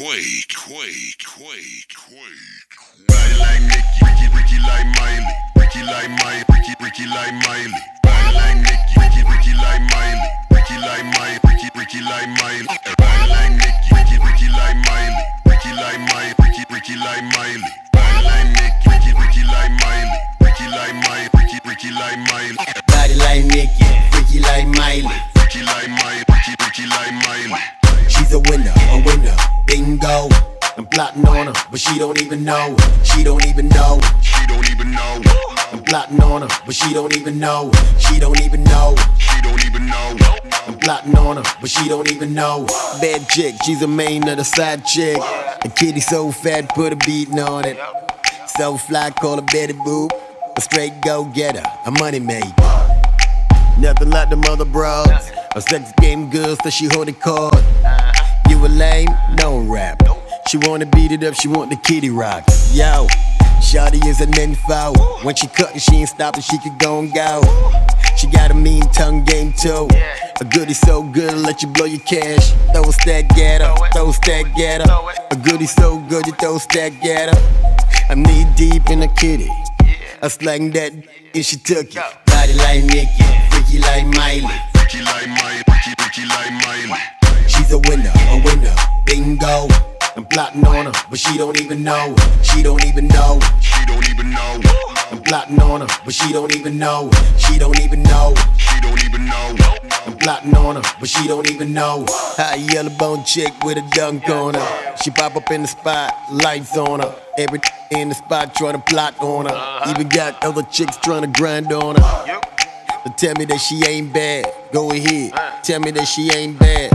quake, quake, quake, quake. Body like Nicki, Ricky, Ricky like Miley, Ricky like Miley, Ricky, Ricky like Miley. Body like Nicki, Ricky, Ricky like Miley, Ricky like Miley, Ricky, Ricky like Miley. Body like Nicki, Ricky, Ricky like Miley, Ricky like Miley, Ricky, Ricky like Miley. Body like Nicki, Ricky, Ricky like Miley, Ricky like Miley, Ricky, Ricky like Miley. Body like Nicki, plotting on her, but she don't even know. She don't even know. She don't even know. I'm plotting on her, but she don't even know. She don't even know. She don't even know. I'm plotting on her, but she don't even know. Bad chick, she's a main of the side chick. A kitty so fat, put a beating on it. So fly, call her Betty Boop. A straight go getter, a money made. Nothing like the mother bros. A sex game good, so she hold it cold. You a lame? No rap. She wanna beat it up, she want the kitty rock. Yo, Shawty is an info. When she cuttin', she ain't stopping, she could go and go. She got a mean tongue game too. A goodie so good, let you blow your cash. Throw a stack at her, throw a stack at her. A goodie so good, you throw a stack at her. I'm knee deep in a kitty. I slang that and she took it. Body like Nicki, freaky like Miley. Ricky like Miley, Ricky, Ricky like Miley. She's a winner, but she don't even know. She don't even know. She don't even know. I'm plotting on her, but she don't even know. She don't even know. She don't even know. I'm plotting on her, but she don't even know. High yellow bone chick with a dunk on her. She pop up in the spot, lights on her. Every in the spot trying to plot on her. Even got other chicks trying to grind on her. But tell me that she ain't bad. Go ahead. Tell me that she ain't bad.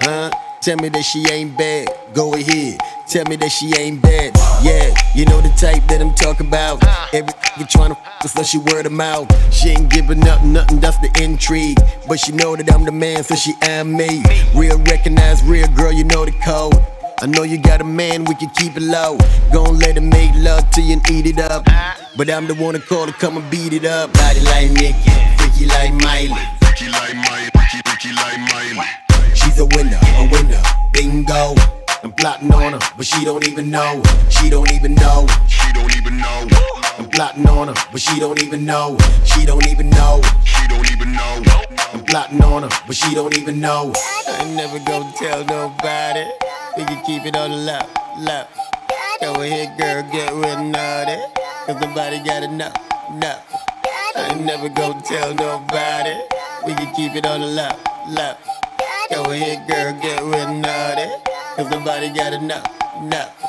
Huh? Tell me that she ain't bad. Go ahead. Tell me that she ain't bad. Yeah, you know the type that I'm talking about. Every you trying to f so she word of mouth. She ain't giving up nothing, that's the intrigue. But she know that I'm the man, so she am me. Real recognized, real girl, you know the code. I know you got a man, we can keep it low. Gon' let him make love to you and eat it up. But I'm the one to call to come and beat it up. Body like Nicki, freaky like Miley. Ricky like Miley, Ricky, Ricky like Miley. She's a winner, a winner, bingo. I'm plotting on her, but she don't even know. She don't even know. She don't even know. I'm plotting on her, but she don't even know. She don't even know. She don't even know. I'm plotting on her, but she don't even know. I ain't never gonna tell nobody. We can keep it on the low, low. Go ahead, girl, get with naughty. Cause nobody gotta know, no. I ain't never gonna tell nobody. We can keep it on the low, low. Go ahead, girl, get with naughty. Cause nobody gotta know, no.